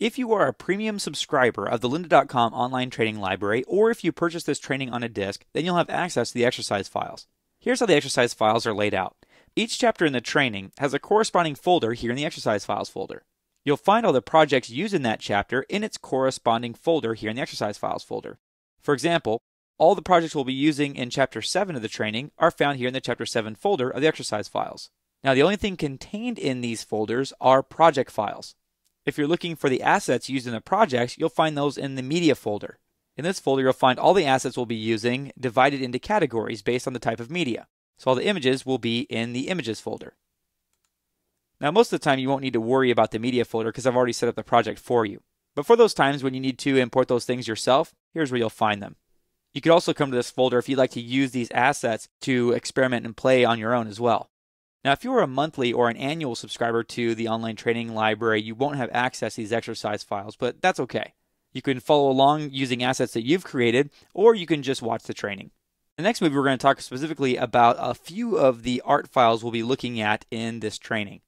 If you are a premium subscriber of the lynda.com online training library, or if you purchase this training on a disc, then you'll have access to the exercise files. Here's how the exercise files are laid out. Each chapter in the training has a corresponding folder here in the exercise files folder. You'll find all the projects used in that chapter in its corresponding folder here in the exercise files folder. For example, all the projects we'll be using in chapter 7 of the training are found here in the chapter 7 folder of the exercise files. Now, the only thing contained in these folders are project files. If you're looking for the assets used in the projects, you'll find those in the media folder. In this folder, you'll find all the assets we'll be using divided into categories based on the type of media. So all the images will be in the images folder. Now, most of the time, you won't need to worry about the media folder because I've already set up the project for you. But for those times when you need to import those things yourself, here's where you'll find them. You could also come to this folder if you'd like to use these assets to experiment and play on your own as well. Now, if you are a monthly or an annual subscriber to the online training library, you won't have access to these exercise files, but that's okay. You can follow along using assets that you've created, or you can just watch the training. The next movie, we're going to talk specifically about a few of the art files we'll be looking at in this training.